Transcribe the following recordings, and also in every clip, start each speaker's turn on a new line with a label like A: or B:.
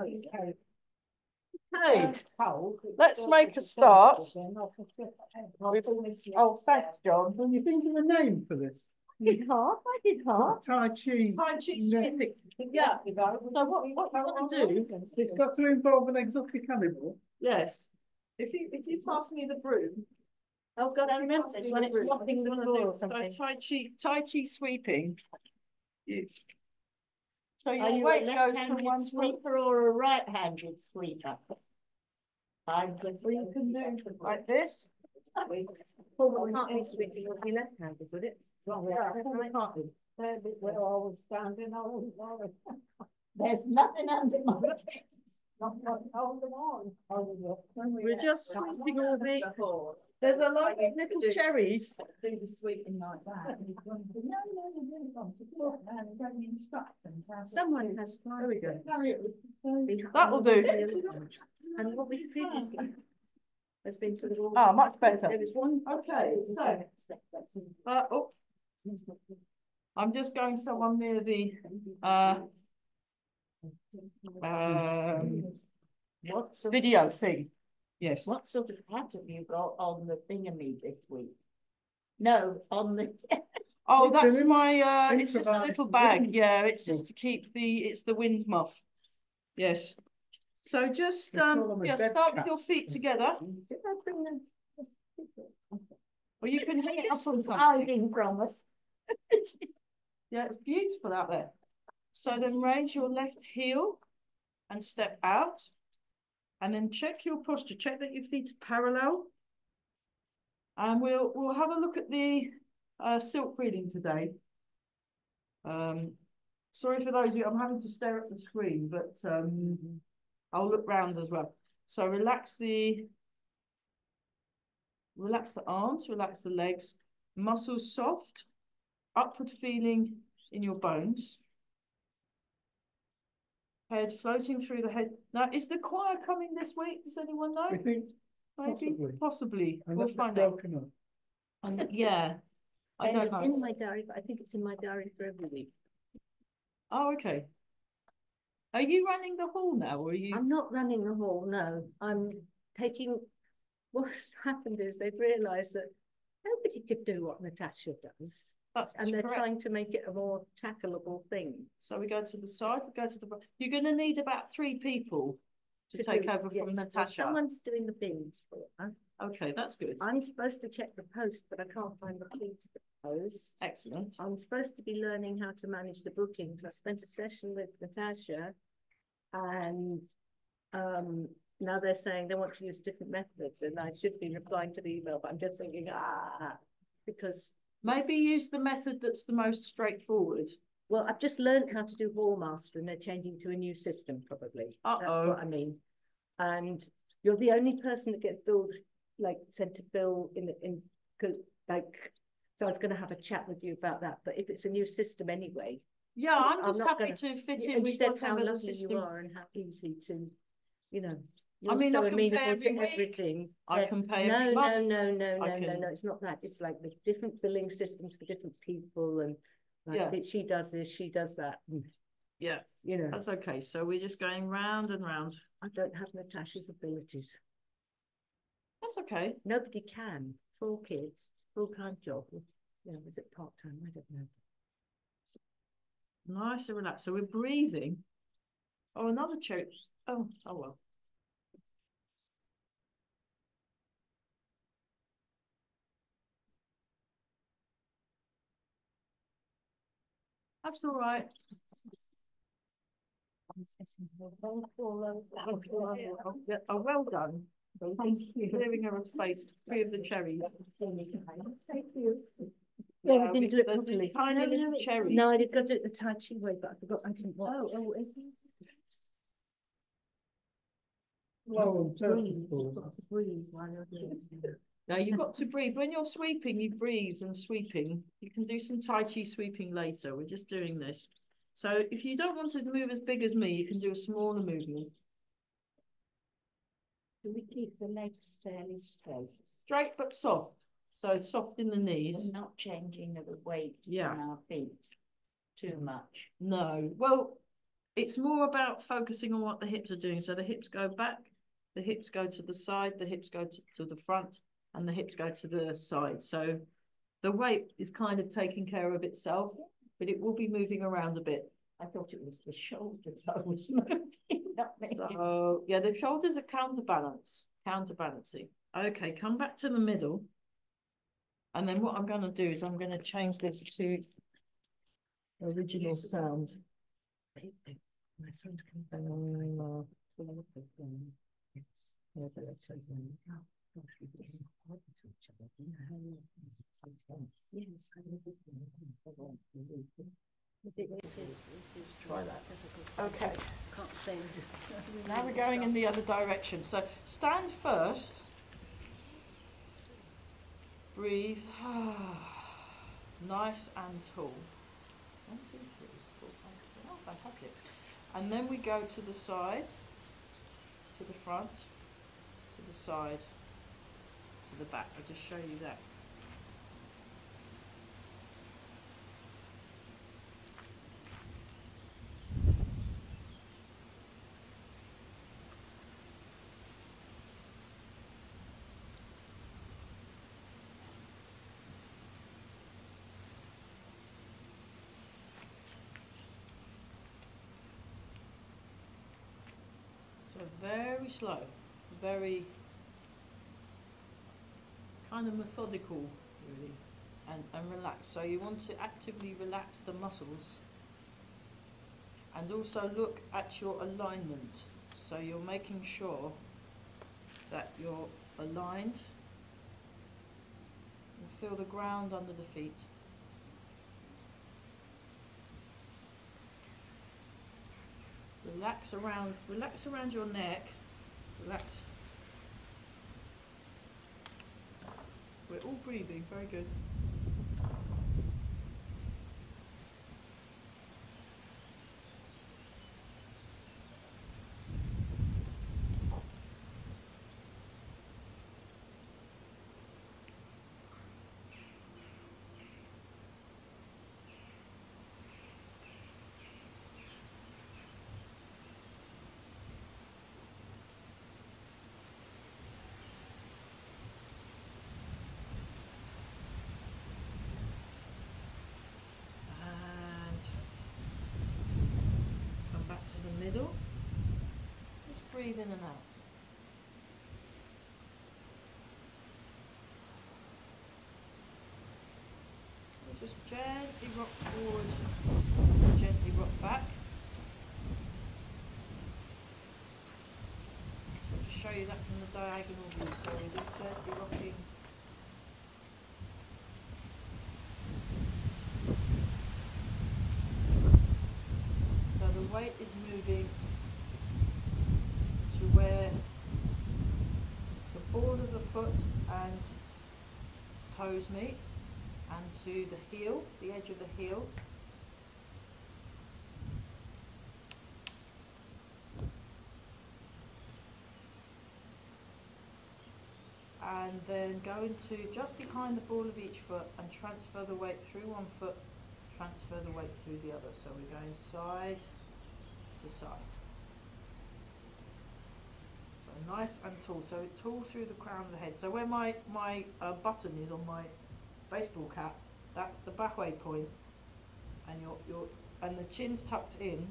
A: Okay.
B: Let's make a start. Oh, thanks, John.
C: Well, you think of a name for this?
A: Did half, I did half.
C: Tai Chi.
B: Tai Chi
C: No.
B: swimming. Yeah, so what, what you want to do,
C: It's got to involve an exotic animal.
B: yes, if you, if you pass me the broom.
A: Oh, God, I remember this when it's mopping the floor or
B: So
A: something.
B: Tai Chi, Tai Chi sweeping. You- So
A: Are
B: your
A: you a
B: weight goes from
A: left-handed
B: one foot.
A: sweeper or a right-handed sweeper? I'm.
B: Well, you can do like this.
A: Well, we can't be sweeping with your left-handed, would it?
B: Yeah, we can't do.
A: There's it where I was standing, I was. There's nothing under my feet. Not what hold them on.
B: We're just sweeping all the, there's a lot of little cherries.
A: Do the sweeping like that. and Someone has.
B: There we go.
A: That'll
B: That'll do.
A: And what we previously has been sort of. all-
B: Ah, much better.
A: There was one.
B: Okay, so, uh, oh, I'm just going someone near the, uh, um,
A: What
B: video thing. Yes.
A: what sort of hat have you got on the thingamy this week? No, on the.
B: Oh, that's my, uh, it's just a little bag. Yeah, it's just to keep the, it's the wind muff. Yes. So just, um, yeah, start with your feet together,
A: Did I bring them?
B: or you can hang it up on.
A: Hiding from us.
B: Yeah, it's beautiful out there. So then raise your left heel and step out. And then check your posture, check that your feet are parallel. And we'll, we'll have a look at the uh, silk reeling today. Um, sorry for those of you, I'm having to stare at the screen, but um, I'll look round as well. So relax the, relax the arms, relax the legs, muscles soft upward feeling in your bones. Head floating through the head. Now, is the choir coming this week? Does anyone know?
C: We think
B: Maybe,
C: possibly.
B: possibly. We'll
C: it's
B: find out.
C: broken up.
B: And yeah, I
A: And
B: don't
A: it's
B: know.
A: in my diary, but I think it's in my diary for every week.
B: Oh, okay. Are you running the hall now, or are you?
A: I'm not running the hall, no. I'm taking, what's happened is they've realised that nobody could do what Natasha does.
B: That's
A: And they're
B: correct.
A: trying to make it a more tackleable thing.
B: So we go to the side, we go to the, you're gonna need about three people to take
A: do-
B: over
A: yes,
B: from Natasha.
A: Someone's doing the bins for her.
B: Okay, that's good.
A: I'm supposed to check the post, but I can't find the key to the post.
B: Excellent.
A: I'm supposed to be learning how to manage the bookings. I spent a session with Natasha and um, now they're saying they want to use different methods and I should be replying to the email, but I'm just thinking, ah, because,
B: Maybe use the method that's the most straightforward.
A: well, I've just learned how to do Hallmaster and they're changing to a new system probably.
B: Uh-oh.
A: what I mean. And you're the only person that gets billed, like sent to bill in, the in like, so I was gonna have a chat with you about that, but if it's a new system anyway,
B: Yeah, I'm
A: I'm
B: just happy
A: gonna-
B: to fit in with
A: said how
B: whatever the
A: lovely you are and how easy to, you know.
B: I
A: you're
B: mean, I
A: so
B: can pay
A: amenable
B: every
A: everything.
B: I
A: Yeah.
B: can pay
A: No,
B: every
A: no,
B: month.
A: no, no,
B: I
A: no, no,
B: can-
A: no, it's not that. It's like the different billing systems for different people and like
B: Yeah.
A: she does this, she does that. and,
B: Yeah,
A: You know,
B: that's okay. So we're just going round and round.
A: I don't have Natasha's abilities.
B: That's okay.
A: Nobody can. Four kids, full-time job. You know, is it part-time? I don't know.
B: Nice and relaxed. So we're breathing. Oh, another cherry. Oh, oh well. That's all right. Oh, well done. Thank you. Clearing her space, three of the cherries.
A: Thank you.
B: Yeah,
A: Yeah, we
B: we-
A: didn't do it
B: there's a
A: properly.
B: tiny
A: No,
B: little
A: no,
B: cherry.
A: No, I did go do it the Tai Chi way, but I forgot I didn't watch.
D: Oh, oh, is it?
C: Oh,
A: Breathe, you've got to breathe while you're doing it.
B: No, you've got to breathe. When you're sweeping, you breathe and sweeping. You can do some Tai Chi sweeping later. We're just doing this. So if you don't want to move as big as me, you can do a smaller movement.
D: Do we keep the legs fairly straight?
B: Straight but soft. So soft in the knees.
D: We're not changing the weight
B: Yeah.
D: on our feet too much.
B: No. Well, it's more about focusing on what the hips are doing. So the hips go back, the hips go to the side, the hips go to, to the front, and the hips go to the side. So the weight is kind of taking care of itself, but it will be moving around a bit.
D: I thought it was the shoulders I was moving.
B: So yeah, the shoulders are counterbalance, counterbalancing. Okay, come back to the middle. And then what I'm going to do is I'm going to change this to original sound.
D: My it
A: is, it is. Difficult.
B: Okay, now we're going in the other direction. So stand first. Breathe. nice and tall. One, two, three, four, five, six. Oh, fantastic. And then we go to the side, to the front, to the side, to the back. I'll just show you that. So very slow, very kind of methodical, really, and, and relaxed. So you want to actively relax the muscles and also look at your alignment. So you're making sure that you're aligned and feel the ground under the feet. Relax around, relax around your neck. Relax. We're all breathing, very good. And come back to middle. Just breathe in and out. Just gently rock forward, gently rock back. I'll just show you that from the diagonal view. So we're just gently rocking. So the weight is moving to where the ball of the foot and toes meet and to the heel, the edge of the heel. And then go into just behind the ball of each foot and transfer the weight through one foot transfer the weight through the other. So we're going side to side. Nice and tall. So tall through the crown of the head. So where my, my uh, button is on my baseball cap, that's the back way point. And your your and the chin's tucked in.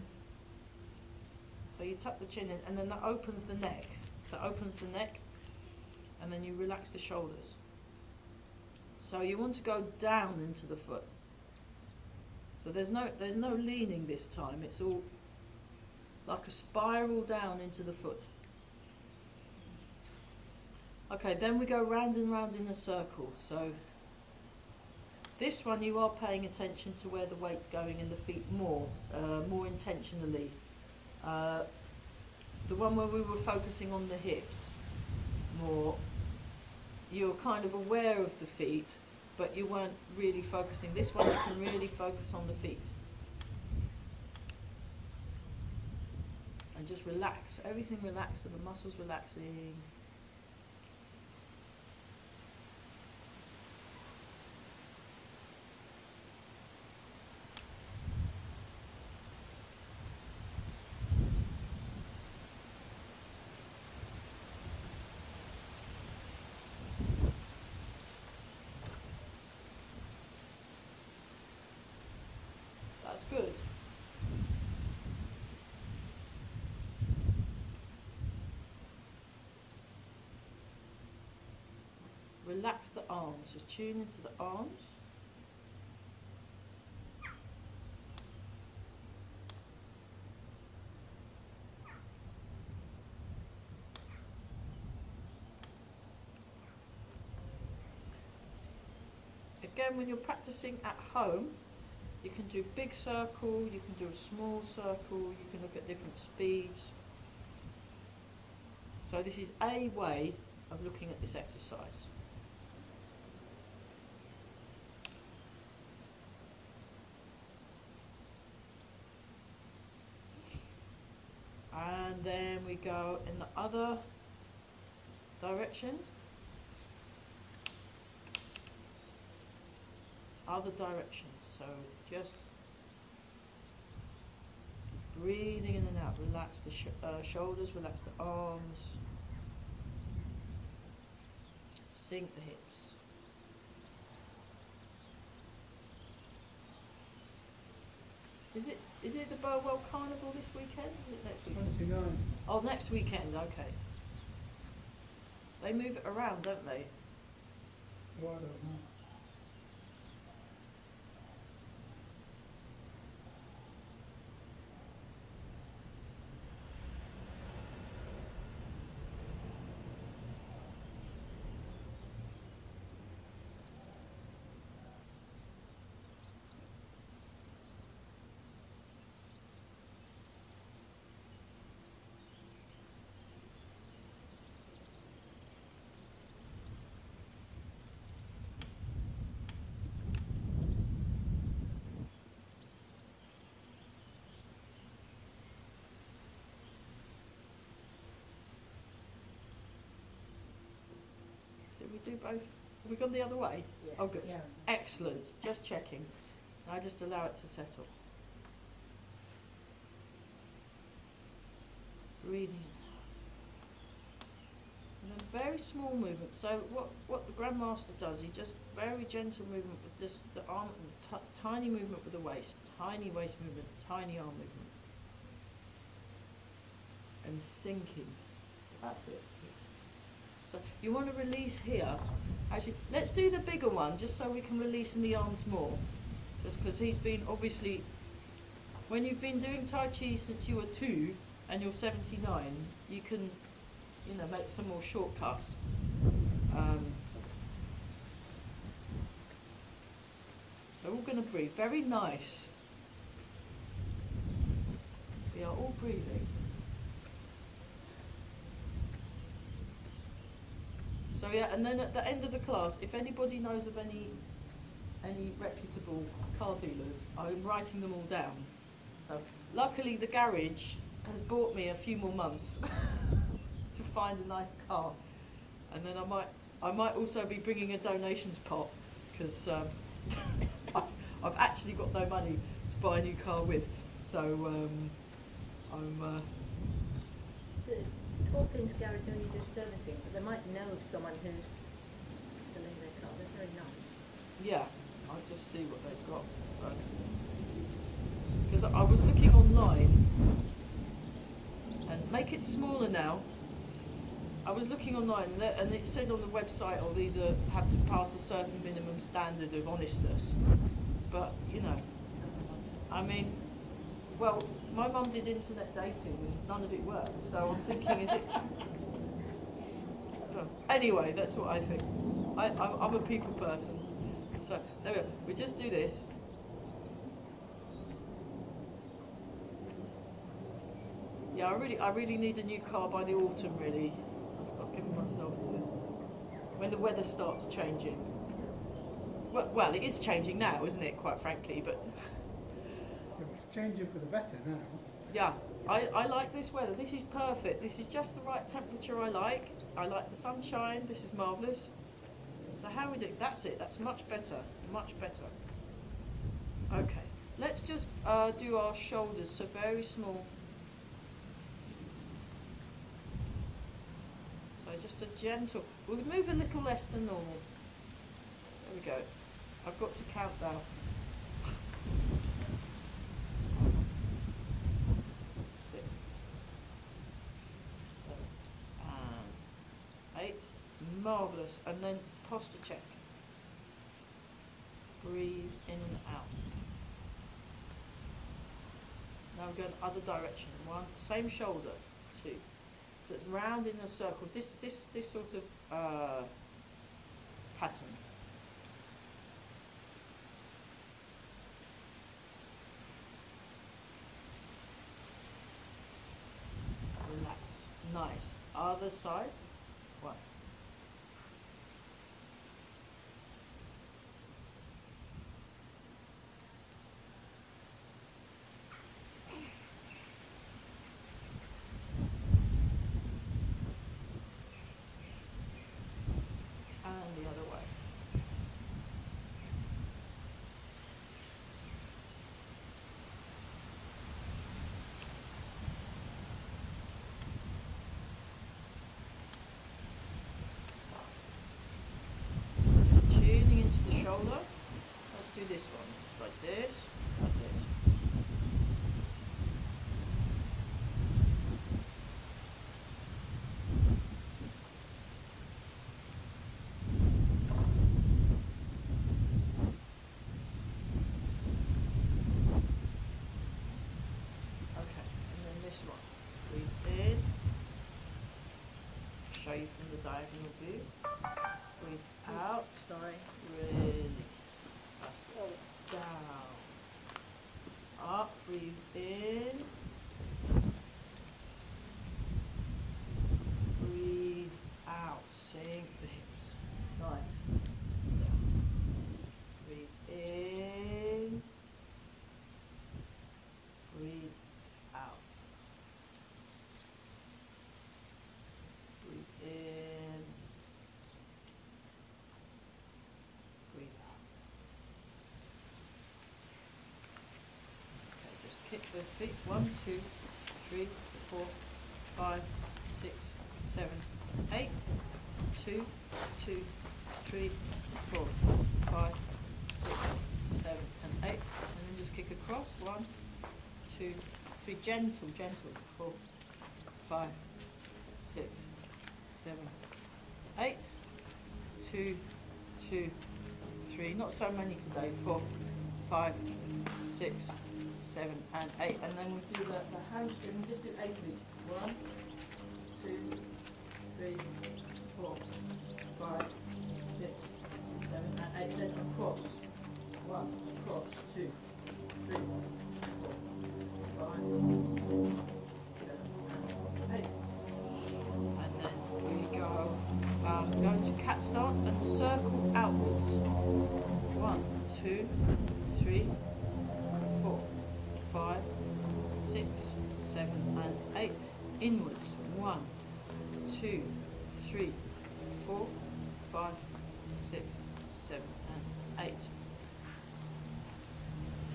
B: So you tuck the chin in and then that opens the neck. That opens the neck and then you relax the shoulders. So you want to go down into the foot. So there's no there's no leaning this time. It's all like a spiral down into the foot. Okay, then we go round and round in a circle. So this one you are paying attention to where the weight's going in the feet more, uh, more intentionally. Uh, the one where we were focusing on the hips more, you're kind of aware of the feet, but you weren't really focusing. This one you can really focus on the feet. And just relax, everything relax, so the muscles relaxing. good. Relax the arms, just tune into the arms. Again, when you're practicing at home, you can do big circle, you can do a small circle, you can look at different speeds. So this is a way of looking at this exercise. And then we go in the other direction. Other direction. So just breathing in and out. Relax the sh- uh, shoulders, relax the arms. Sink the hips. Is it is it the Burwell Carnival this weekend? Is it next weekend?
C: Twenty-nine.
B: Oh, next weekend. Okay. They move it around, don't they?
C: I don't know.
B: Do both? Have we gone the other way? Oh, good. Excellent. Just checking. I just allow it to settle. Breathing. And then very small movement. So what, what the Grandmaster does, he just very gentle movement with just the arm, tiny movement with the waist, tiny waist movement, tiny arm movement. And sinking. That's it. So you want to release here. Actually, let's do the bigger one just so we can release in the arms more. Just because he's been obviously, when you've been doing Tai Chi since you were two and you're 79, you can, you know, make some more shortcuts. Um, so we're all going to breathe. Very nice. We are all breathing. So yeah, and then at the end of the class, if anybody knows of any any reputable car dealers, I'm writing them all down. So luckily the garage has bought me a few more months to find a nice car, and then I might I might also be bringing a donations pot because um, I've I've actually got no money to buy a new car with, so um, I'm. Uh,
A: Torkins garage only do servicing, but they might know of someone who's selling their car, they're very nice.
B: Yeah, I'll just see what they've got. So, because I was looking online, and make it smaller now. I was looking online, and it- and it said on the website, "Oh, these are have to pass a certain minimum standard of honestness." But you know, I mean, well, my mum did internet dating, and none of it worked. So I'm thinking, is it? Anyway, that's what I think. I, I'm, a people person. So there we go. We just do this. Yeah, I really, I really need a new car by the autumn. Really, I've, I've given myself to it. When the weather starts changing. Well, well, it is changing now, isn't it? Quite frankly, but
C: changing for the better now.
B: yeah, I, I like this weather. This is perfect. This is just the right temperature I like. I like the sunshine. This is marvellous. So how we do? That's it. That's much better. Much better. Okay. Let's just uh, do our shoulders. So very small. So just a gentle. We'll move a little less than normal. There we go. I've got to count down. Marvellous. And then posture check. Breathe in and out. Now we're going other direction. One, same shoulder. Two. So it's round in a circle. This this this sort of uh, pattern. Relax. Nice. Other side. One. And the other way. Tuning into the shoulder. Let's do this one. Just like this, like this. Okay, and then this one. Breathe in. Show you from the diagonal view. Breathe oh, out.
A: Sorry.
B: Down. Up. Breathe in. Breathe out. Sink the hips. Nice. Down. Breathe in. Breathe out. Breathe in. Breathe out. Okay, just kick the feet. One, two, three, four, five, six, seven, eight. Two, two, three, four, five, six, seven, and eight. And then just kick across. One, two, three. Gentle, gentle. Four, five, six, seven, eight. Two, two, three. Not so many today. Four, five, six, seven, and eight. And then we do the, the hamstring. We just do eight each. One, two, three, four, five, six, seven, and eight. Then across. One, across. Two, three, four, five, six, seven, eight. And then we go um, going to cat stance and circle outwards. One, two, Inwards. One, two, three, four, five, six, seven, and eight.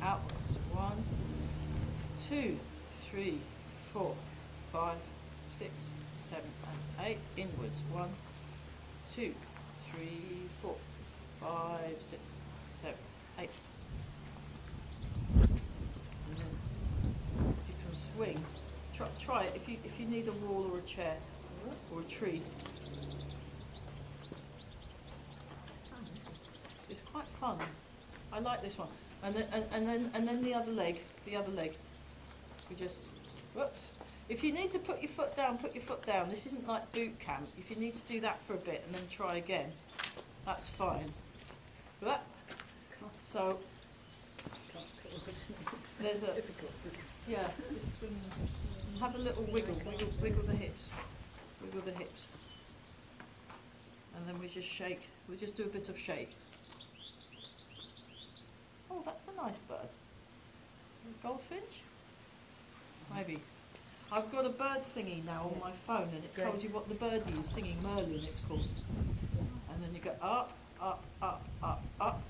B: Outwards. One, two, three, four, five, six, seven, and eight. Inwards. One, two, three, four, five, six, seven, eight. You can swing. Try, try it if you if you need a wall or a chair or a tree. It's quite fun. I like this one. And then and, and then and then the other leg, the other leg. We just whoops. If you need to put your foot down, put your foot down. This isn't like boot camp. If you need to do that for a bit and then try again, that's fine. Whoop. So there's a
A: Difficult.
B: yeah. Have a little wiggle, wiggle, wiggle the hips, wiggle the hips, and then we just shake. We just do a bit of shake. Oh, that's a nice bird. Goldfinch? Maybe. I've got a bird thingy now on my phone, and it tells you what the birdie is singing. Merlin, it's called. And then you go up, up, up, up, up,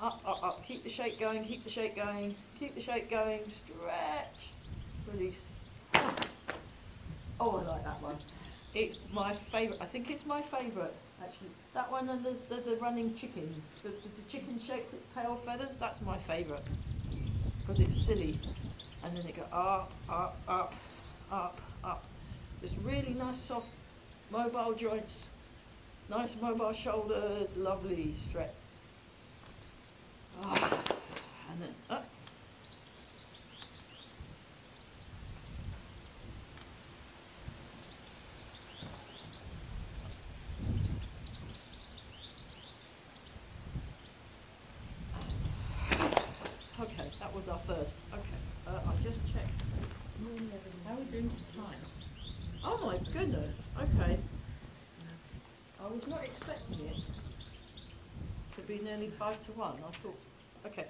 B: up, up, up. Keep the shake going. Keep the shake going. Keep the shake going. Stretch. Release. Oh, I like that one. It's my favourite. I think it's my favourite, actually. That one and the, the, the running chicken. The, the, the chicken shakes its tail feathers. That's my favourite. Because it's silly. And then it goes up, up, up, up, up. Just really nice, soft, mobile joints. Nice mobile shoulders, lovely stretch. Ah, and then up. Okay, that was our third. Okay, uh, I'll just check. How are we doing for time? Oh my goodness, okay. I was not expecting it to be nearly five to one. I thought, okay,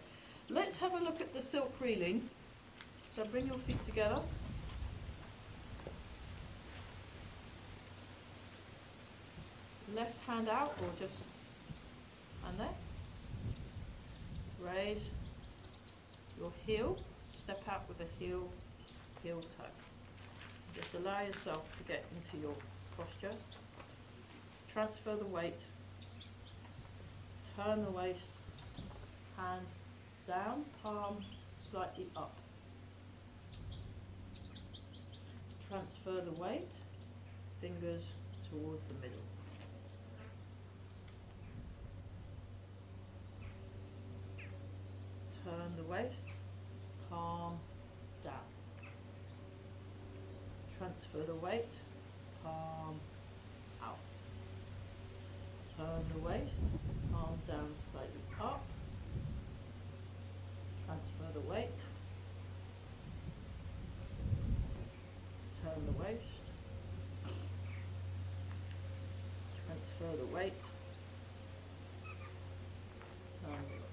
B: let's have a look at the silk reeling. So bring your feet together. Left hand out or just hand there. Raise your heel, step out with a heel, heel tuck. Just allow yourself to get into your posture transfer the weight, turn the waist, hand down, palm slightly up. Transfer the weight, fingers towards the middle. Turn the waist, palm down. Transfer the weight, palm out. Turn the waist, palm down slightly up. Transfer the weight. Turn the waist. Transfer the weight. Turn the weight.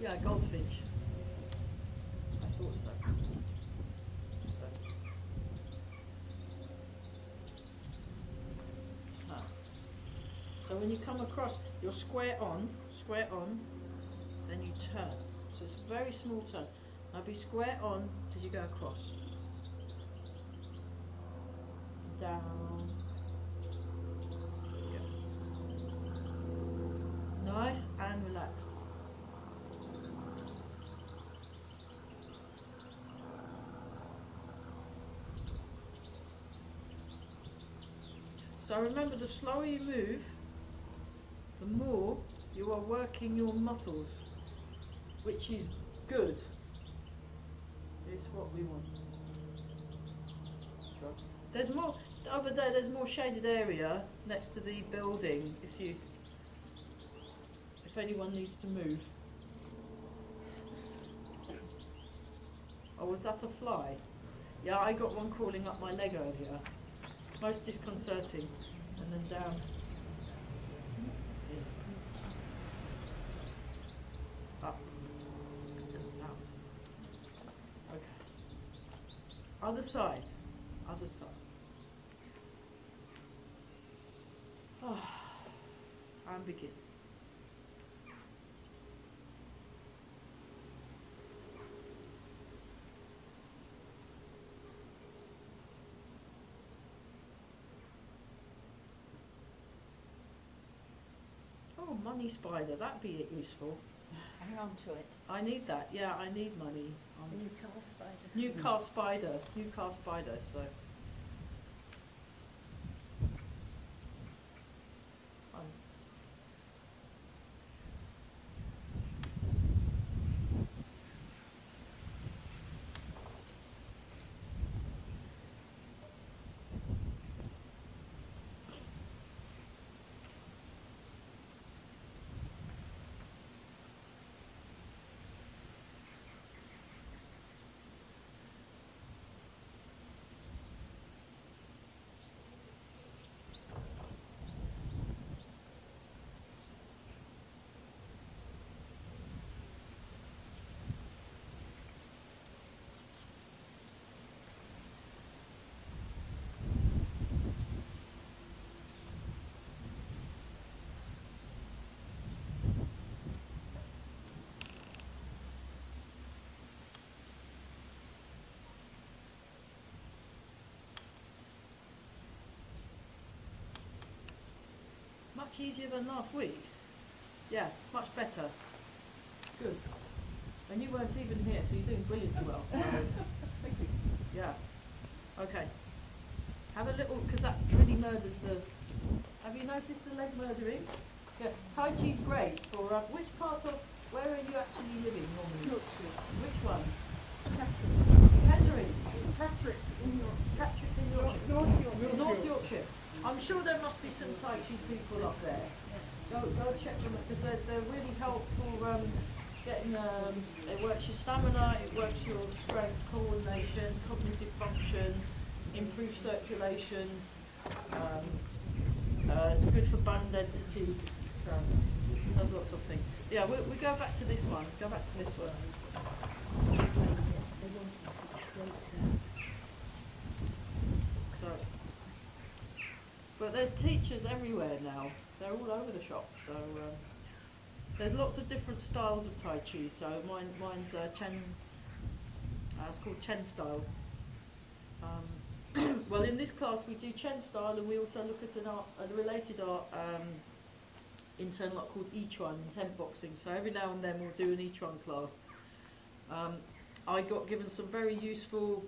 B: Yeah, goldfinch. I thought so. So. Ah. So when you come across, you're square on, square on, then you turn. So it's a very small turn. Now be square on as you go across. Down. Nice and relaxed. So remember, the slower you move, the more you are working your muscles, which is good. It's what we want. So there's more. The other day, there's more shaded area next to the building. If you, if anyone needs to move. Oh, was that a fly? Yeah, I got one crawling up my leg earlier. Most disconcerting. And then down. In. Up. Out. Okay. Other side. Other side. Ah. And begin. Oh, money spider, that'd be useful.
A: Hang on to it.
B: I need that, yeah, I need money. Um,
A: New car spider.
B: New car spider, new car spider, so. I'm- Much easier than last week. Yeah, much better. Good. And you weren't even here, so you're doing brilliantly well, so. Thank you. Yeah. Okay. Have a little, because that really murders the. Have you noticed the leg murdering? Yeah, Tai Chi's great for uh, which part of where are you actually living normally? Which one? Kettering. Patrick in Yorkshire. Patrick in Yorkshire.
C: North Yorkshire.
B: North Yorkshire. I'm sure there must be some Tai Chi people up there. Go, go check them out because they're, they're really helpful. Um, getting um, it works your stamina, it works your strength, coordination, cognitive function, improves circulation. Um, uh, it's good for bone density. So it does lots of things. Yeah, we, we go back to this one. Go back to this one.
D: They wanted to split her.
B: So, but there's teachers everywhere now. They're all over the shop. So um, there's lots of different styles of Tai Chi. So mine, mine's uh, Chen. Uh, it's called Chen style. Um, well, in this class we do Chen style, and we also look at an art, a related art um, in Chen art called Yichuan intent boxing. So every now and then we'll do an Yichuan class. Um, I got given some very useful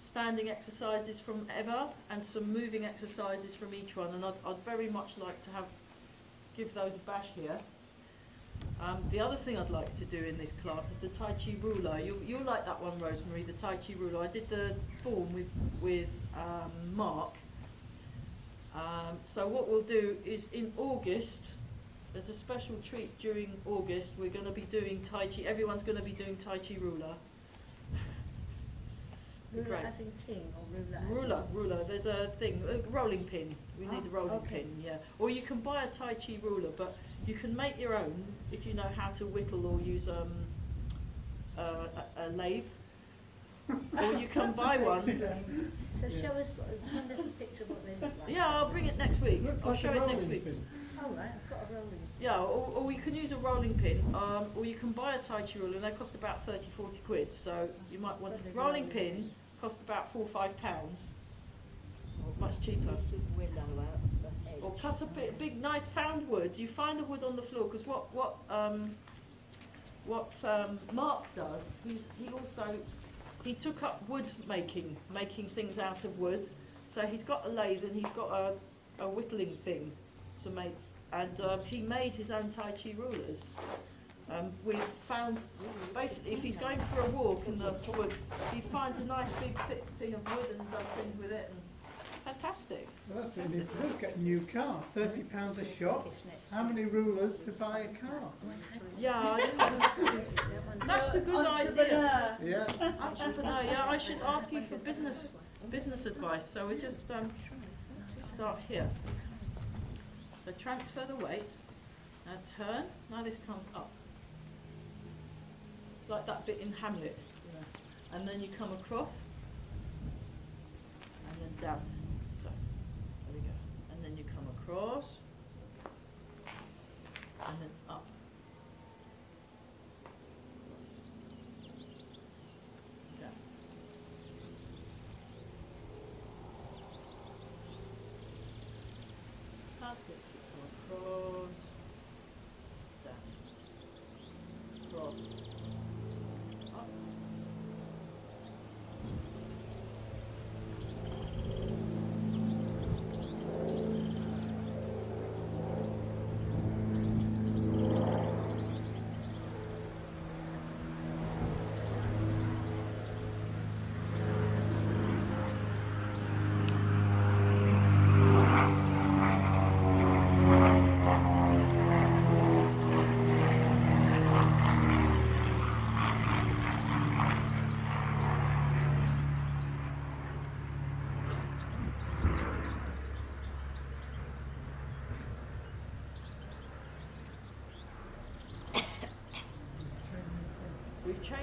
B: standing exercises from Eva and some moving exercises from each one, and I'd, I'd very much like to have give those a bash here. Um, the other thing I'd like to do in this class is the Tai Chi ruler. You, you'll like that one, Rosemary, the Tai Chi ruler. I did the form with, with um, Mark. Um, so what we'll do is in August, as a special treat during August, we're going to be doing Tai Chi. Everyone's going to be doing Tai Chi ruler.
A: Ruler
B: Right.
A: as in king or ruler
B: Ruler, ruler. There's a thing, a rolling pin. We need a
A: Ah,
B: rolling
A: okay.
B: pin, yeah. Or you can buy a Tai Chi ruler, but you can make your own if you know how to whittle or use um, uh, a, a lathe. or you can buy one.
A: So
C: Yeah.
A: show us, send us a picture of what they look like.
B: Yeah, I'll bring it next week.
C: Looks
B: I'll
C: like
B: show it next week.
C: pin.
A: All right, I've got a rolling.
B: Yeah, or, or you can use a rolling pin, um, or you can buy a Tai Chi ruler, and they cost about 30, 40 quid. So you might want
A: Lovely
B: rolling
A: rolling
B: pin cost about four or five pounds, much cheaper.
D: Piece of willow out of the hedge.
B: Or cut a bit, big, nice found wood. You find the wood on the floor because what what um, what um, Mark does, he's he also he took up wood making, making things out of wood. So he's got a lathe and he's got a, a whittling thing to make, and um, he made his own Tai Chi rulers. Um, we've found basically if he's going for a walk in the wood, he finds a nice big thick thing of wood and does things with it. And fantastic.
C: Well, that's what you need to do, get a new car, thirty pounds a shot. How many rulers to buy a car?
B: Yeah, I that's a good idea.
C: Yeah,
B: Entrepreneur, yeah, I should ask you for business business advice. So we just um, start here. So transfer the weight. Now turn. Now this comes up. It's like that bit in Hamlet. And then you come across. And then down. So there we go. And then you come across. And then up. Down. Pass it, you come across,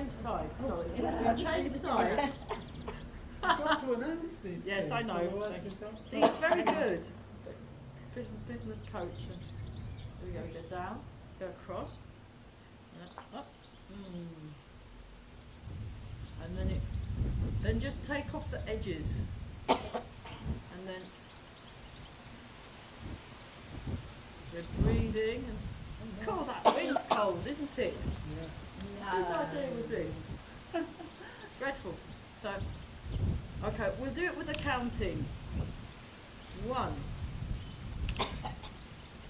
B: We've sides, sorry. We've changed sides.
C: you've got to announce these things.
B: Yes, I know.
C: otherwise
B: Thanks.
C: we don't-
B: See, it's very good. Business, business coach. And here we go, go down, go across, yeah, up. Mm. And then it, then just take off the edges. And then we're breathing and cool, that wind's cold, isn't it?
C: Yeah.
B: Whose idea was this? Dreadful. So, Okay, we'll do it with the counting. One,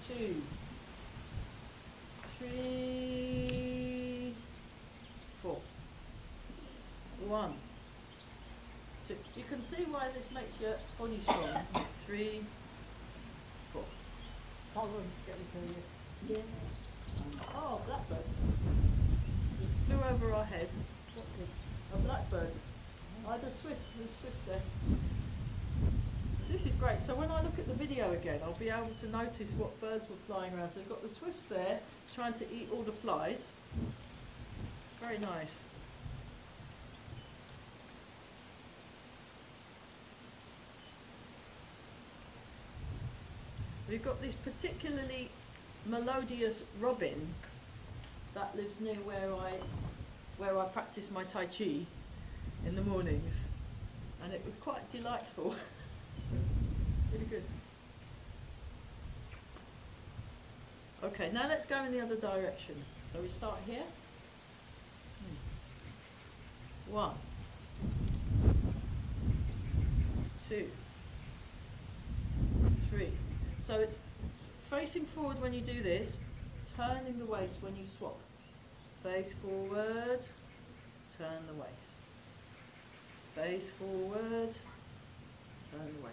B: two, three, four. One, two. You can see why this makes your body strong, isn't it? Three, four.
A: Colin's getting to you. Yeah.
B: Oh, blackbird. Just flew over our heads. What did? A blackbird. Oh, the swift, the swift there. This is great. So when I look at the video again, I'll be able to notice what birds were flying around. So we've got the swifts there trying to eat all the flies. Very nice. We've got this particularly melodious robin that lives near where I where I practice my tai chi in the mornings, and it was quite delightful. Really good. Okay, now let's go in the other direction. So we start here. Hmm. One, two, three. So it's facing forward when you do this, turning the waist when you swap. Face forward, turn the waist. Face forward, turn away.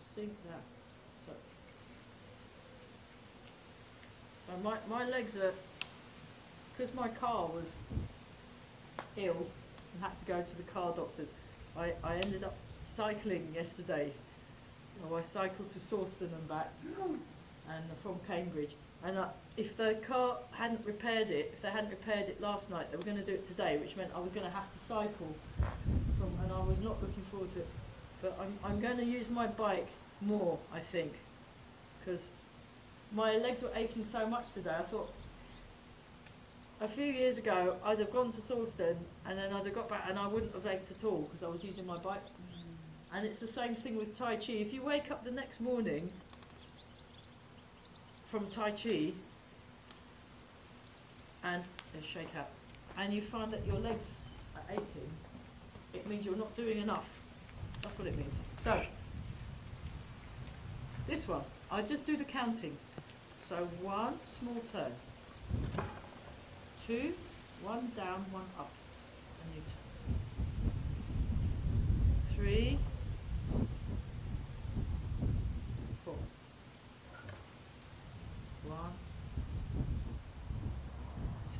B: Sink that. So, so my, my legs are, because my car was ill and had to go to the car doctors, I, I ended up cycling yesterday. Oh, I cycled to Sawston and back, and from Cambridge. And uh, if the car hadn't repaired it, if they hadn't repaired it last night, they were going to do it today, which meant I was going to have to cycle from, and I was not looking forward to it. But I'm, I'm going to use my bike more, I think, because my legs were aching so much today. I thought a few years ago I'd have gone to Sawston and then I'd have got back and I wouldn't have ached at all because I was using my bike. And it's the same thing with Tai Chi. If you wake up the next morning from Tai Chi and uh, shake up and you find that your legs are aching, it means you're not doing enough. That's what it means. So, this one, I just do the counting. So one small turn, two, one down, one up, and you turn. Three, four. One,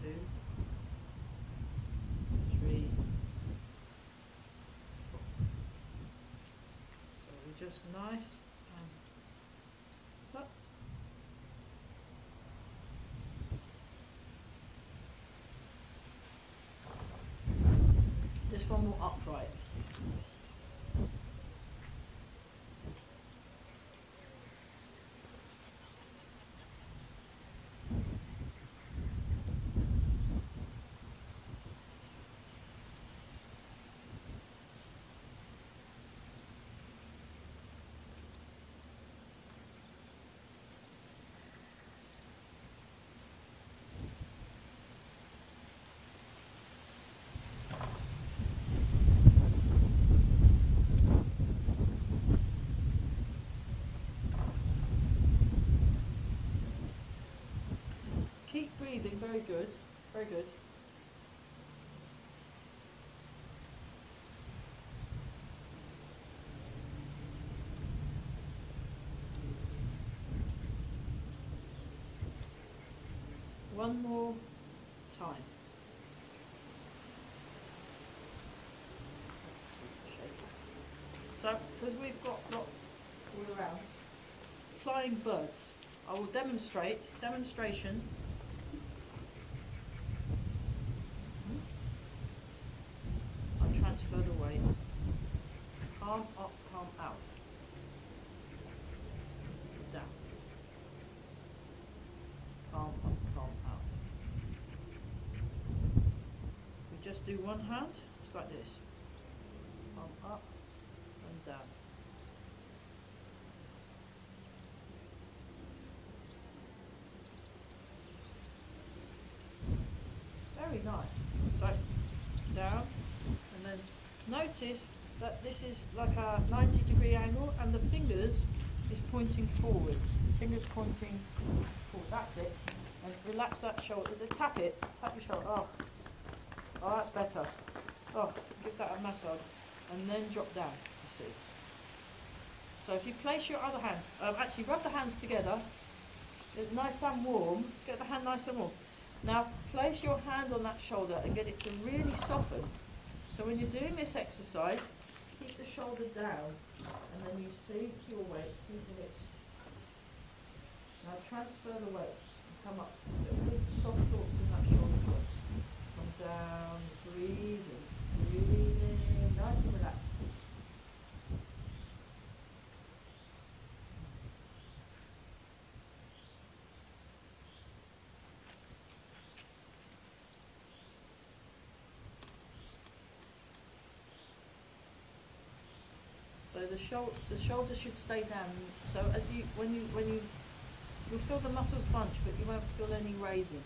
B: two, three, four. So just nice and up. One more upright. Very good, very good. One more time. So, because we've got lots all around, flying birds. I will demonstrate, demonstration. I transfer the weight. Palm up, palm out. Down. Palm up, palm out. We just do one hand, just like this. Palm up and down. Very nice. So, down, and then notice that this is like a 90 degree angle and the fingers is pointing forwards. The Fingers pointing forward. That's it. And relax that shoulder. Tap it. Tap your shoulder. Oh, oh that's better. Oh, give that a massage. And then drop down, you see. So if you place your other hand, um, actually rub the hands together. Nice and warm. Get the hand nice and warm. Now place your hand on that shoulder and get it to really soften. So when you're doing this exercise, keep the shoulder down and then you sink your weight, sink hips. Now transfer the weight and come up. Soft thoughts in that shoulder joint. Come down, breathing, breathing, nice and relaxed. So the shoulder, the shoulder should stay down. So as you, when you, when you, you'll feel the muscles bunch, but you won't feel any raising.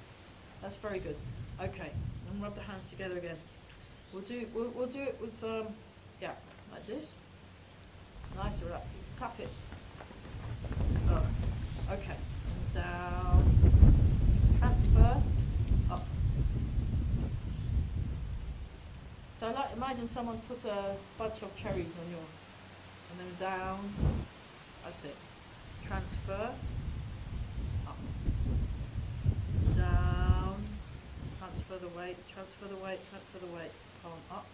B: That's very good. Okay, and rub the hands together again. We'll do, we'll, we'll do it with, um, yeah, like this. Nice, relax. Tap it. Okay. And down. Transfer. Up. So like, imagine someone's put a bunch of cherries on your and then down. That's it. Transfer. Up. Down. Transfer the weight. Transfer the weight. Transfer the weight. Palm up.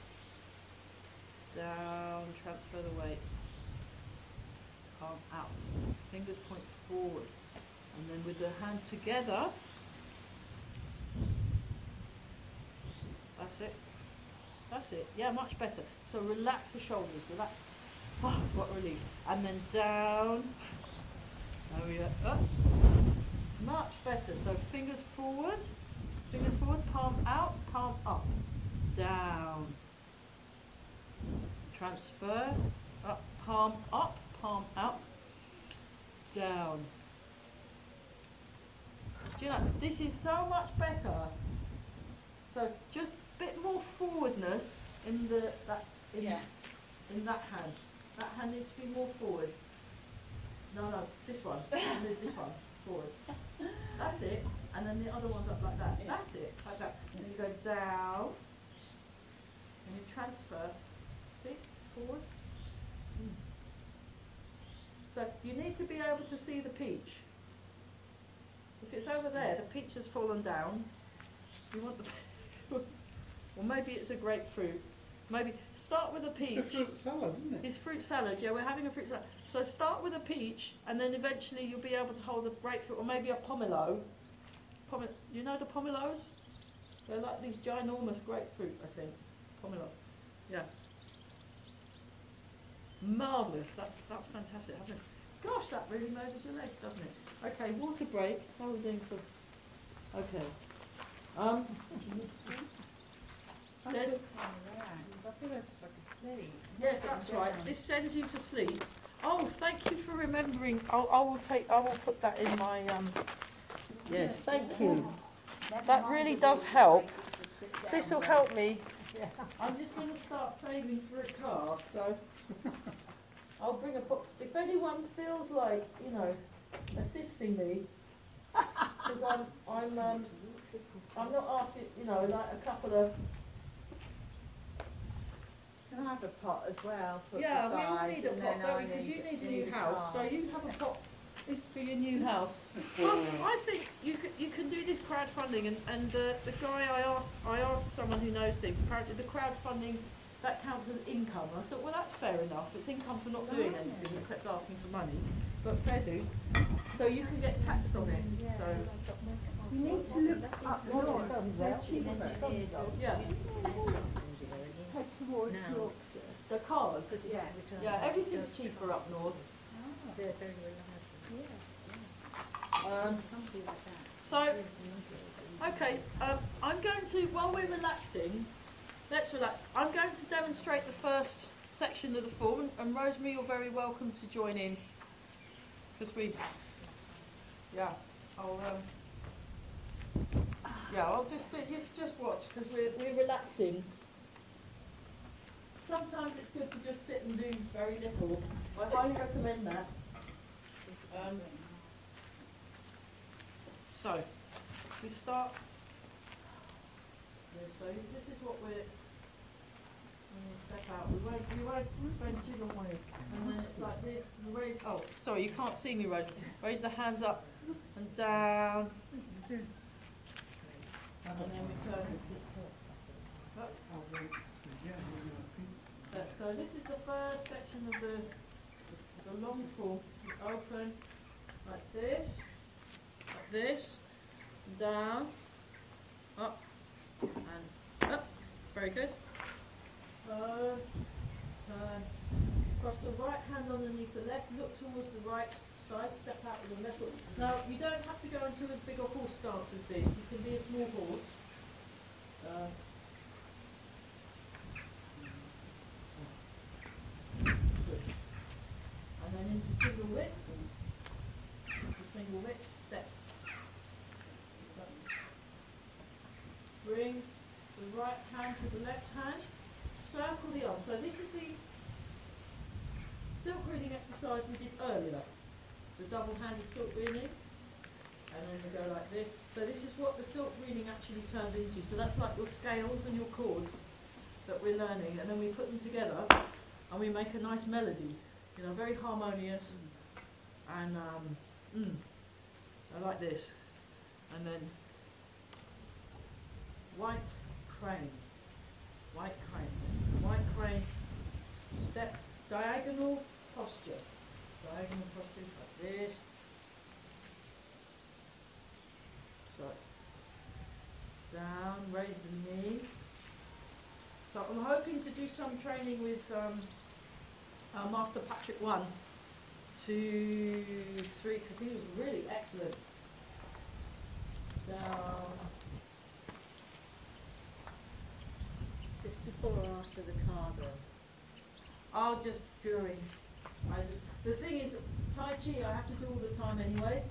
B: Down. Transfer the weight. Palm out. Fingers point forward. And then with the hands together. That's it. That's it. Yeah, much better. So relax the shoulders. Relax. Oh, what relief. And then down. There we go. Up. Much better. So fingers forward. Fingers forward. Palm out. Palm up. Down. Transfer. Up. Palm up. Palm out. Down. Do you know, this is so much better. So just a bit more forwardness in the that in, in that hand. That hand needs to be more forward. No, no, this one. This one forward. That's it. And then the other one's up like that.
A: Yeah.
B: That's it, like that. And you go down. And you transfer. See, it's forward. Mm. So you need to be able to see the peach. If it's over there, the peach has fallen down. You want the, or maybe it's a grapefruit. Maybe start with a peach.
C: It's a fruit salad, isn't it?
B: It's fruit salad, yeah, we're having a fruit salad. So start with a peach and then eventually you'll be able to hold a grapefruit or maybe a pomelo. Pomi- you know the pomelos? They're like these ginormous grapefruit, I think. Pomelo. Yeah. Marvellous, that's that's fantastic. Haven't it? Gosh, that really murders your legs, doesn't it? Okay, water break. How are we doing for Okay. Um there's Yes, that's right. This sends you to sleep. Oh, thank you for remembering. I'll, I will take. I will put that in my. Um, yes, thank you. That really does help. This will help me. I'm just going to start saving for a car. So I'll bring a. po- If anyone feels like you know assisting me, because I'm I'm um, I'm not asking. You know, like a couple of.
E: Can I have a pot as well? put
B: Yeah, we all
E: beside,
B: need a
E: and
B: pot,
E: then
B: don't we? Because you need a new house, so
E: car.
B: you have a pot for your new house. Well, I think you can, you can do this crowdfunding, and, and the, the guy I asked, I asked someone who knows things, apparently the crowdfunding, that counts as income. I thought, well, that's fair enough. It's income for not doing anything except asking for money, but fair dues. So you can get taxed on it, so,
E: You need to look up north, where cheaper,
B: yeah.
E: head towards Yorkshire.
B: The cars,
E: Yeah.
B: yeah, everything's cheaper up north.
A: They're very reliable.
B: Um,
A: And
B: so, Okay, um, I'm going to, while we're relaxing, let's relax. I'm going to demonstrate the first section of the form, and Rosemary, you're very welcome to join in. Because we, yeah, I'll, um, yeah, I'll just, uh, just, just watch, because we're, we're relaxing. Sometimes it's good to just sit and do very little. I highly recommend that. Um, so, we start. Yeah, so this is what we're. Step out, we won't, we won't spend too long on it. And then it's like this. raise, oh, sorry, you can't see me, Rose. Raise the hands up and down. And then we turn. Up. So this is the first section of the, the long form. Open like this, like this, down, up, and up. Very good. Turn, turn. Cross the right hand underneath the left. Look towards the right side. Step out with the left foot. Now you don't have to go into as big a horse stance as this. You can be a small horse. Uh, then into single whip, into single whip, step. Bring the right hand to the left hand, circle the arm. So this is the silk reeling exercise we did earlier. The double-handed silk reeling. And then we go like this. So this is what the silk reeling actually turns into. So that's like your scales and your chords that we're learning. And then we put them together and we make a nice melody, you know, very harmonious, and um, mm, I like this, and then white crane, white crane, white crane, step, diagonal posture, diagonal posture like this, so down, raise the knee. So I'm hoping to do some training with um, our Master Patrick one, two, three, because he was really excellent. Down.
A: Just before or after the cardo?
B: I'll just during. I just the thing is Tai Chi I have to do all the time anyway.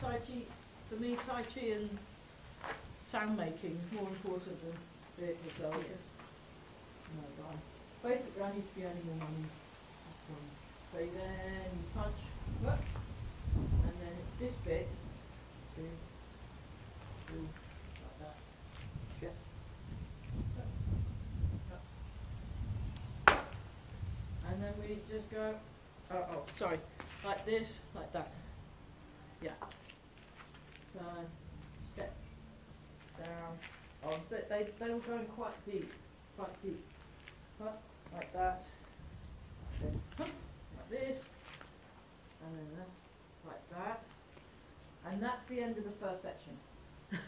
B: Tai Chi for me Tai Chi and sound making is more important than vehicle so I just no, I- basically I need to be earning more money. So then you punch, and then it's this bit to do like that. Yeah. And then we just go, oh, oh, sorry, like this, like that. Yeah. Turn, step, down. Oh, they, they, were going quite deep, quite deep. Like that. This. And then that, like that. And that's the end of the first section.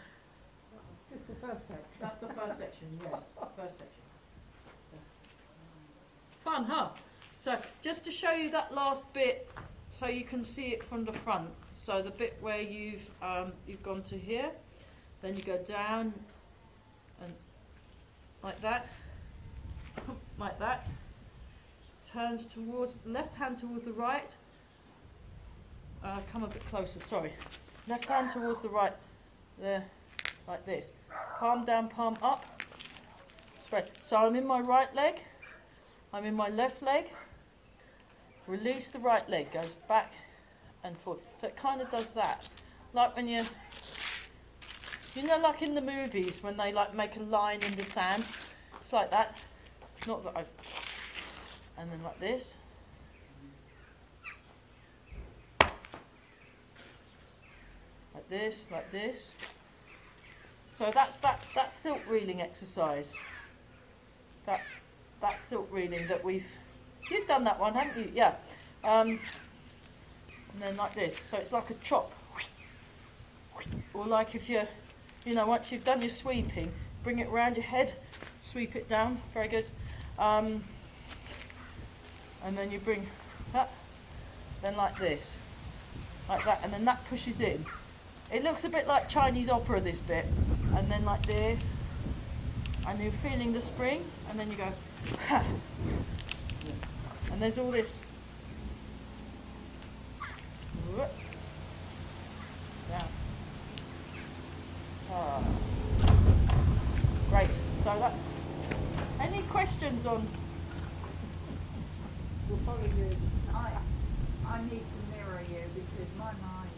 E: Just the first section.
B: That's the first section, yes, first section. Fun, huh? So, just to show you that last bit, so you can see it from the front. So the bit where you've um, you've gone to here, then you go down, and like that, like that. Turns towards left hand towards the right. Uh, come a bit closer. Sorry, left hand towards the right. There, like this. Palm down, palm up. Spread. So I'm in my right leg. I'm in my left leg. Release the right leg, goes back and forth. So it kind of does that. Like when you, you know, like in the movies when they like make a line in the sand. It's like that. Not that I, and then like this. Like this, like this. So that's that, that silk reeling exercise. That, that silk reeling that we've, you've done that one, haven't you? Yeah. Um, and then like this. So it's like a chop. Or like if you're, you know, once you've done your sweeping, bring it around your head, sweep it down. Very good. Um, and then you bring that, then like this, like that, and then that pushes in. It looks a bit like Chinese opera, this bit, and then like this, and you're feeling the spring, and then you go, ha. and there's all this. Ah. Great. So that. Any questions on?
F: We'll probably do, I, I need to mirror you because my mind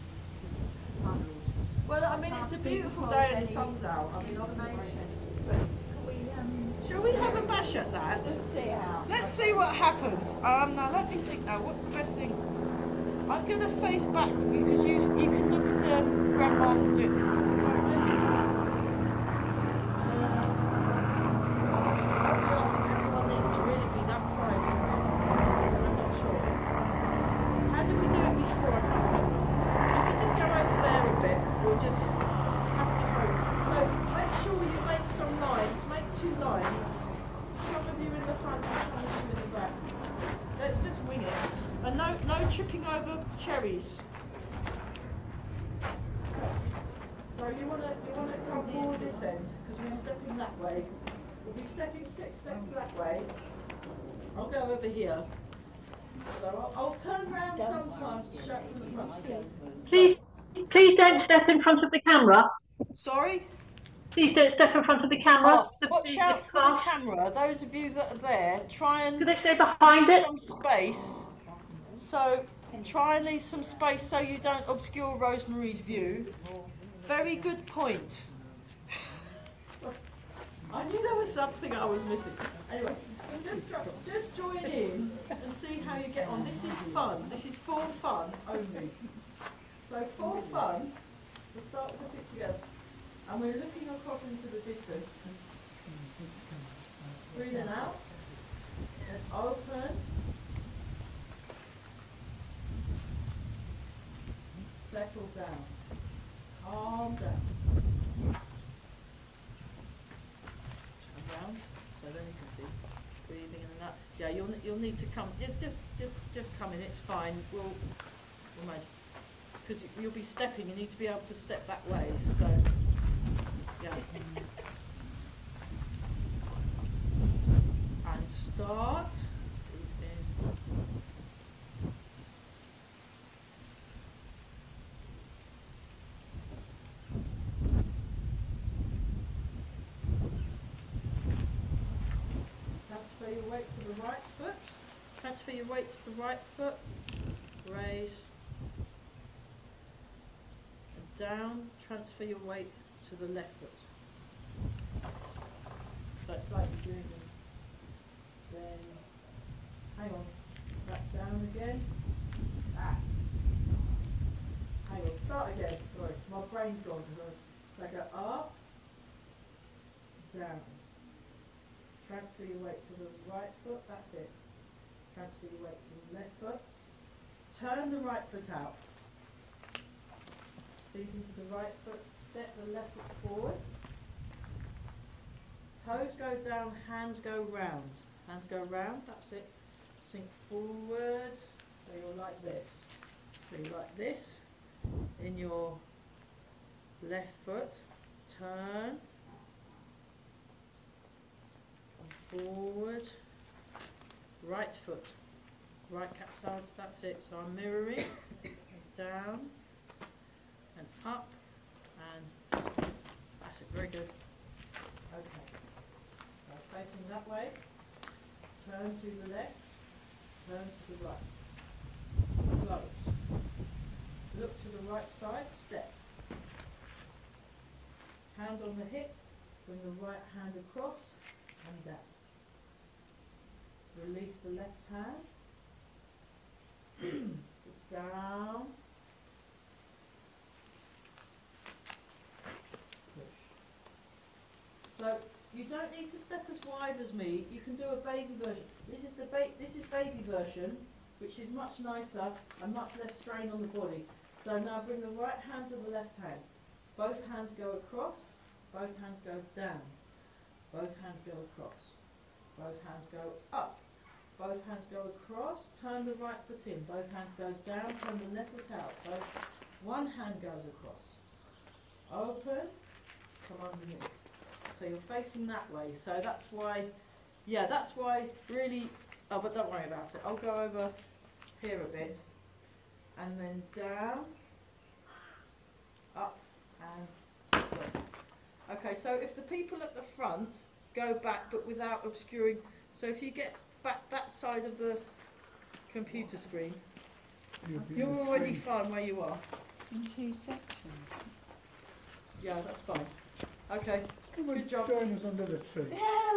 F: is muddled.
B: Well, I mean, it's a beautiful day and the sun's out. I mean, obviously.
F: But can we, um,
B: Shall we have a bash at that?
F: just see how?
B: Let's see what happens. Um, now let me think. Now, what's the best thing? I'm gonna face back because you you can look at um, Grandmaster do it. So maybe. Uh, probably I think everyone needs to really be that side. isn't it? I'm not sure. How did we do it before? I can't remember. If you just go over there a bit, we'll just have to move. So make sure you make some lines. Make two lines. So some of you in the front and some of you in the back. Let's just wing it. And no, no tripping over cherries. So you wanna, you wanna come forward this end because we're stepping that way. We'll be stepping six steps that way. I'll go over here. So I'll, I'll turn round sometimes to show from the front.
G: Please, please don't step in front of the camera.
B: Sorry.
G: Please don't step in front of the camera.
B: Oh,
G: The-
B: watch
G: the
B: out for the
G: staff-
B: camera. Those of you that are there, try and
G: Do they stay behind
B: leave
G: it?
B: some space. So try and leave some space so you don't obscure Rosemary's view. Very good point. I knew there was something I was missing. Anyway, just, just join in and see how you get on. This is fun. This is for fun only. So for fun, we'll start with the picture together. And we're looking across into the distance. Breathing out. And open. Settle down. Calm down. Turn around, so then you can see breathing in and out. Yeah, you'll, you'll need to come, ju- just, just, just come in, it's fine, we'll, we'll manage. Because you'll be stepping, you need to be able to step that way, so, yeah. Start. Transfer your weight to the right foot. Transfer your weight to the right foot. Raise. And down. Transfer your weight to the left foot. So it's like you're doing hang on. Back down again. Ah. Hang on. Start again. Sorry, my brain's gone. So I go up, down. Transfer your weight to the right foot, that's it. Transfer your weight to the left foot. Turn the right foot out. Sink into the right foot, step the left foot forward. Toes go down, hands go round. Hands go round, that's it. Sink forward, so you're like this. So you're like this. In your left foot. Turn, forward, right foot, right cat stance, that's it. So I'm mirroring, down, and up, and that's it, very good. Okay, so facing that way, turn to the left, turn to the right, close. Look to the right side, step. Hand on the hip, bring the right hand across and down. Release the left hand. Sit down. Push. So you don't need to step as wide as me. You can do a baby version. This is the ba- this is baby version, which is much nicer and much less strain on the body. So now bring the right hand to the left hand. Both hands go across. Both hands go down. Both hands go across. Both hands go up. Both hands go across. Turn the right foot in. Both hands go down. Turn the left foot out. Both. One hand goes across. Open. Come underneath. So you're facing that way. So that's why, yeah, that's why really. Oh, but don't worry about it. I'll go over here a bit, and then down, up, and down. Okay. So if the people at the front go back, but without obscuring. So if you get back that side of the computer screen,
C: You'll be
B: you're already fine where you are.
F: In two sections.
B: Yeah, that's fine. Okay.
C: Come on,
B: Good job.
C: join us under the tree.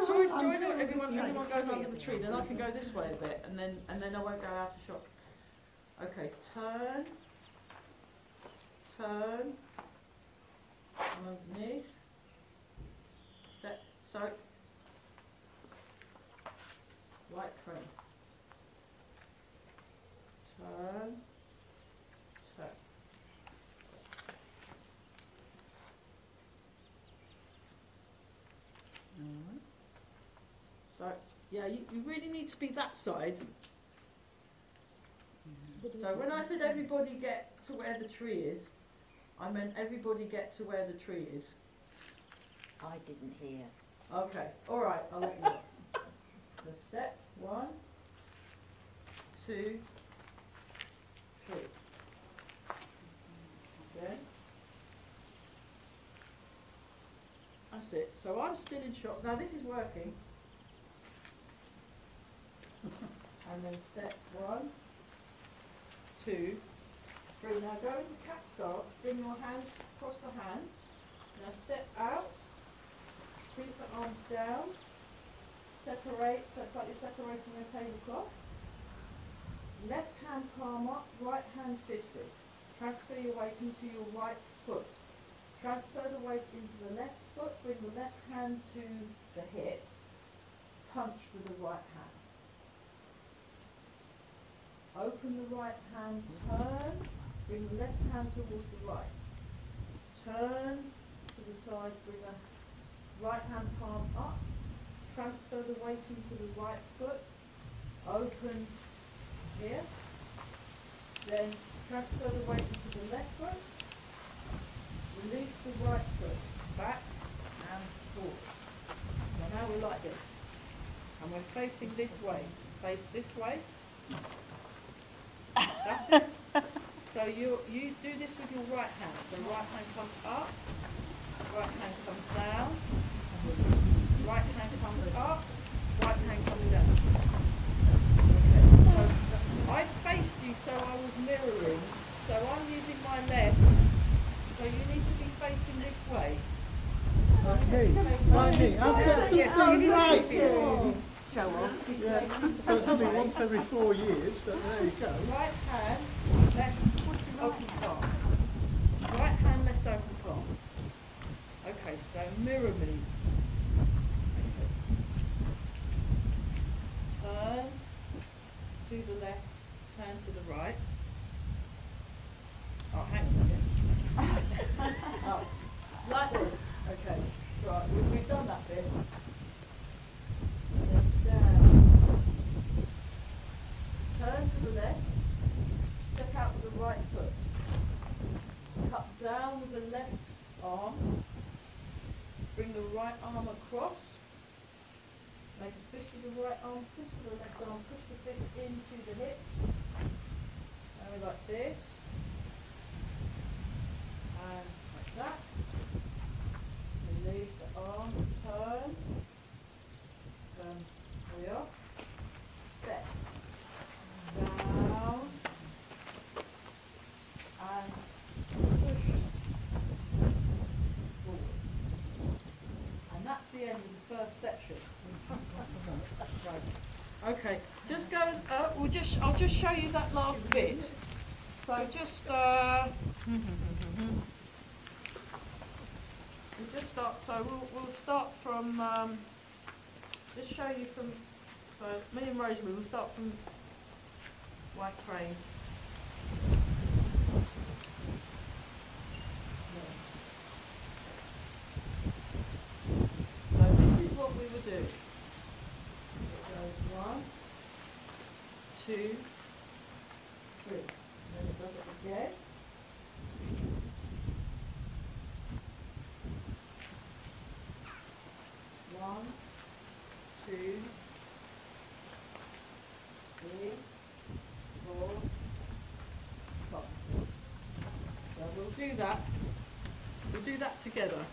B: Join, join it, everyone, everyone goes under the tree, then I can go this way a bit, and then, and then I won't go out of shot. Okay, turn, turn, and underneath, step, so, right crane. Turn, turn. So, yeah, you, you really need to be that side. So when I said everybody get to where the tree is, I meant everybody get to where the tree is.
D: I didn't hear.
B: Okay, all right, I'll let you know. So step one, two, three. Then. That's it. So I'm still in shock. Now this is working. And then step one, two, three. Now go into cat stance. Bring your hands across the hands. Now step out. Sink the arms down. Separate, so it's like you're separating a tablecloth. Left hand palm up, right hand fisted. Transfer your weight into your right foot. Transfer the weight into the left foot, bring the left hand to the hip. Punch with the right hand. Open the right hand, turn, bring the left hand towards the right. Turn to the side, bring the right hand palm up, transfer the weight into the right foot, open here, then transfer the weight into the left foot, release the right foot, back and forward. So now we're like this, and we're facing this way, face this way. That's it. So you, you do this with your right hand, so right hand comes up, right hand comes down, right hand comes up, right hand comes down. Okay, so I faced you so I was mirroring, so I'm using my left, so you need to be facing this way.
C: Like me, like me. I've got some
B: Yes,
C: so
B: you need to
C: right.
B: Be facing-
A: Show off.
C: Yeah, so it's only once every four years, but there you go.
B: Right hand, left open palm. Right hand, left open palm. Okay, so mirror me. Turn to the left, turn to the right. Oh, hang on a minute. Oh, like this, okay. Right, we've done that bit. And then down. Turn to the left. Step out with the right foot. Cut down with the left arm. Bring the right arm across. Make a fist with the right arm, fist with the left arm, push the fist into the hip. And we like this. And like that. Release the arm, turn. Turn, there we are. Step down and push forward. And that's the end of the first section. Right. Okay, just go, uh, we'll just, I'll just show you that last bit. So just, uh, we'll just start, so we'll, we'll start from, um, just show you from, so me and Rosemary, we'll start from White Crane. two, three. And it does it again. One, two, three, four, five. So we'll do that. We'll do that together.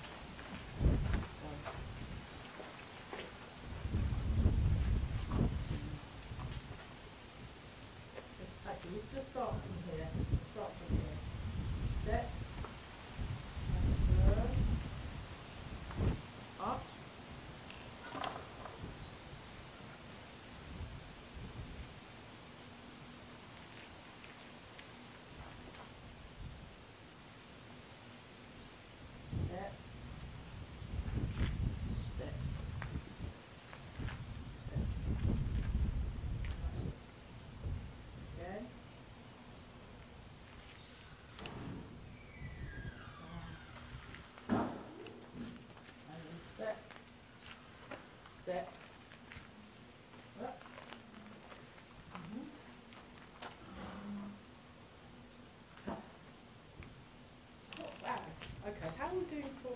B: Okay, how are we doing for?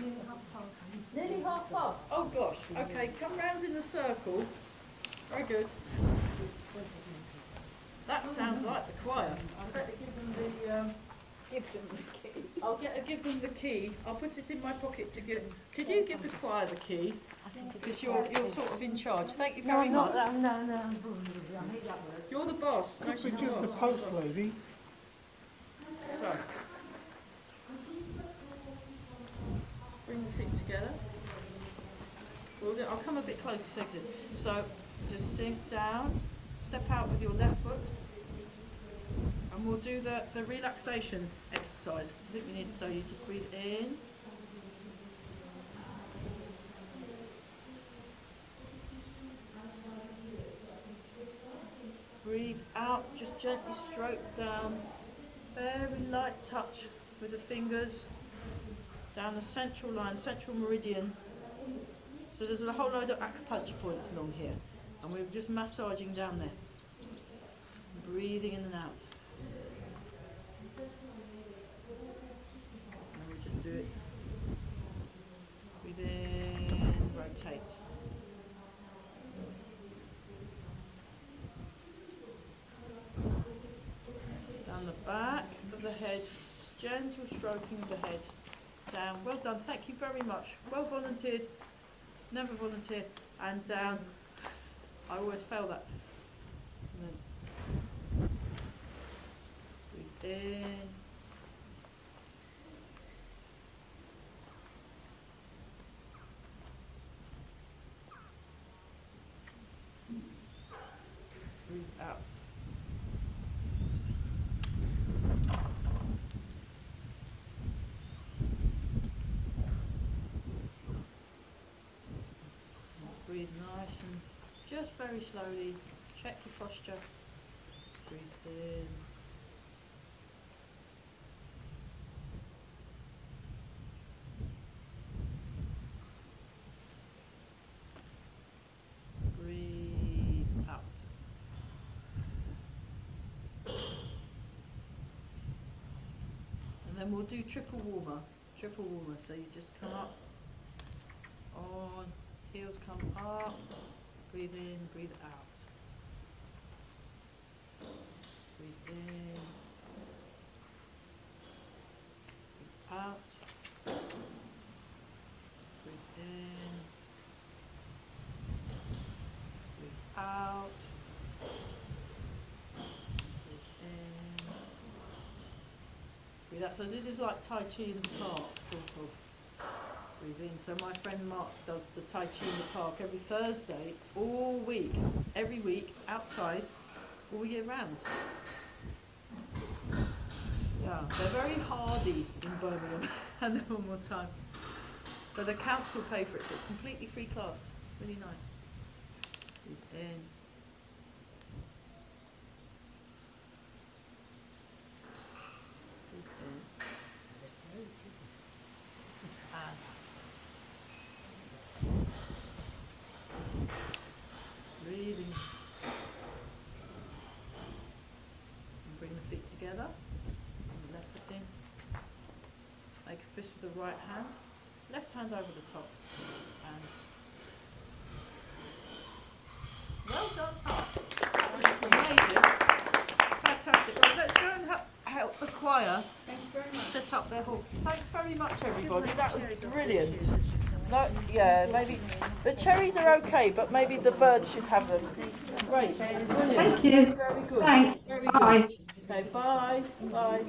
B: Nearly half past. Nearly half past. Oh gosh. Okay, come round in the circle. Very good. That sounds like the choir. I better give them the. Um,
F: Give them the key.
B: I'll get give them the key. I'll put it in my pocket to give. Could you give the choir the key? Because you're you're sort of in charge. Thank you very much.
E: no, no, no. I hate that word.
B: You're the boss. No,
C: If
B: she's
C: just the post lady,
B: So. Bring the feet together. We'll I'll come a bit closer so you can- So just sink down, step out with your left foot. And we'll do the, the relaxation exercise. 'cause I think we need, so you just breathe in. Breathe out, just gently stroke down. Very light touch with the fingers down the central line, central meridian. So there's a whole load of acupuncture points along here, and we're just massaging down there. Breathing in and out. And we just do it. Breathe in, rotate. Down the back of the head, just gentle stroking of the head down. Well done, thank you very much. Well volunteered, never volunteer, and down. I always fail that. Breathe in. Breathe out. Just and just very slowly. Check your posture. Breathe in. Breathe out. And then we'll do triple warmer. Triple warmer. So you just come up heels come up, breathe in, breathe out. Breathe in, breathe out. Breathe in, breathe out. Breathe in. Breathe out. So this is like Tai Chi in the park, sort of So my friend Mark does the Tai Chi in the park every Thursday, all week, every week, outside, all year round. Yeah, they're very hardy in Birmingham, and then one more time. So the council pay for it, so it's completely free class. Really nice. Breathe in. Breathe in. And Breathing. And bring the feet together. And the left foot in. Make a fist with the right hand. Left hand over the top. And well done, us. Amazing. Fantastic. Right, let's go and help the choir they're hall. thanks very much everybody, that was brilliant. No, yeah, maybe, the cherries are okay, but maybe the birds should have them. Great, brilliant,
G: Thank you.
B: very good.
G: Thanks.
B: Very
G: Bye.
B: Okay, bye, bye.